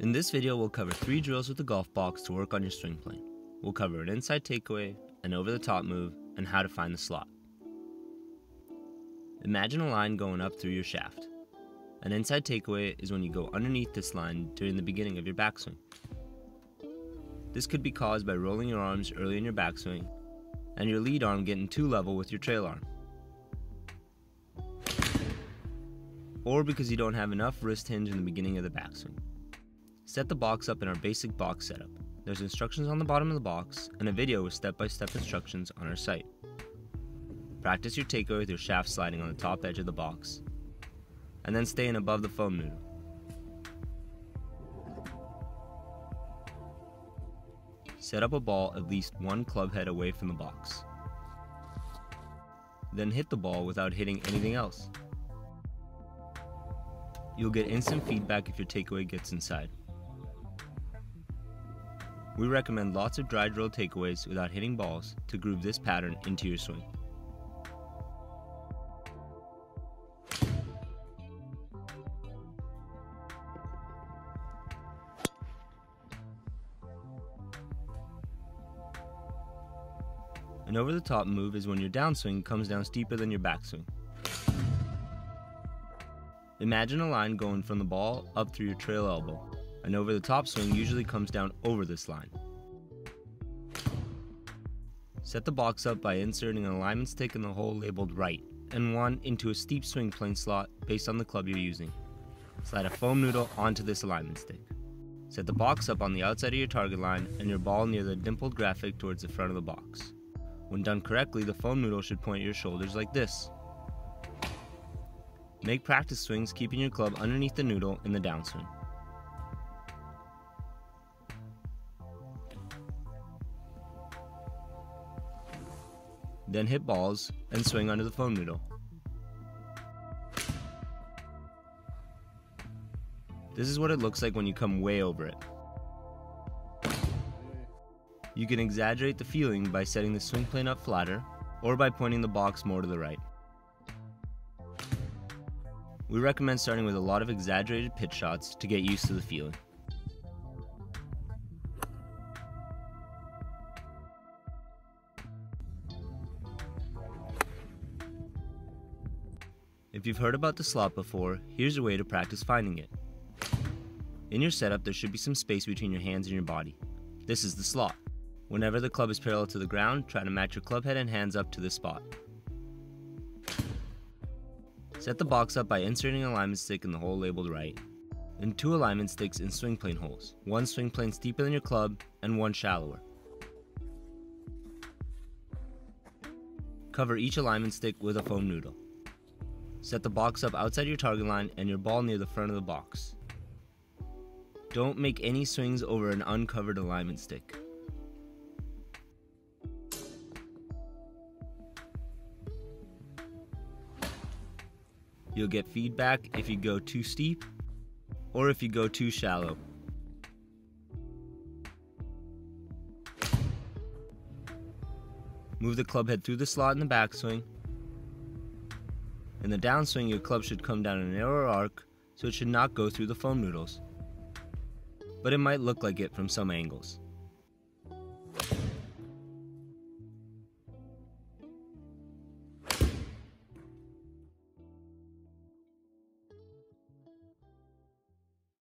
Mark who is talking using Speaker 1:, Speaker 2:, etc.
Speaker 1: In this video, we'll cover three drills with the Golf Boks to work on your swing plane. We'll cover an inside takeaway, an over the top move, and how to find the slot. Imagine a line going up through your shaft. An inside takeaway is when you go underneath this line during the beginning of your backswing. This could be caused by rolling your arms early in your backswing and your lead arm getting too level with your trail arm. Or because you don't have enough wrist hinge in the beginning of the backswing. Set the box up in our basic box setup. There's instructions on the bottom of the box and a video with step-by-step -step instructions on our site. Practice your takeaway with your shaft sliding on the top edge of the box, and then staying above the foam noodle. Set up a ball at least one club head away from the box. Then hit the ball without hitting anything else. You'll get instant feedback if your takeaway gets inside. We recommend lots of dry drill takeaways without hitting balls to groove this pattern into your swing. An over the top move is when your downswing comes down steeper than your backswing. Imagine a line going from the ball up through your trail elbow. An over the top swing usually comes down over this line. Set the box up by inserting an alignment stick in the hole labeled right and one into a steep swing plane slot based on the club you're using. Slide a foam noodle onto this alignment stick. Set the box up on the outside of your target line and your ball near the dimpled graphic towards the front of the box. When done correctly, the foam noodle should point your shoulders like this. Make practice swings keeping your club underneath the noodle in the downswing. Then hit balls and swing under the foam noodle. This is what it looks like when you come way over it. You can exaggerate the feeling by setting the swing plane up flatter or by pointing the box more to the right. We recommend starting with a lot of exaggerated pitch shots to get used to the feeling. If you've heard about the slot before, here's a way to practice finding it. In your setup, there should be some space between your hands and your body. This is the slot. Whenever the club is parallel to the ground, try to match your club head and hands up to this spot. Set the box up by inserting an alignment stick in the hole labeled right, then two alignment sticks in swing plane holes, one swing plane steeper than your club and one shallower. Cover each alignment stick with a foam noodle. Set the box up outside your target line and your ball near the front of the box. Don't make any swings over an uncovered alignment stick. You'll get feedback if you go too steep or if you go too shallow. Move the club head through the slot in the backswing. In the downswing, your club should come down in a narrower arc, so it should not go through the foam noodles. But it might look like it from some angles.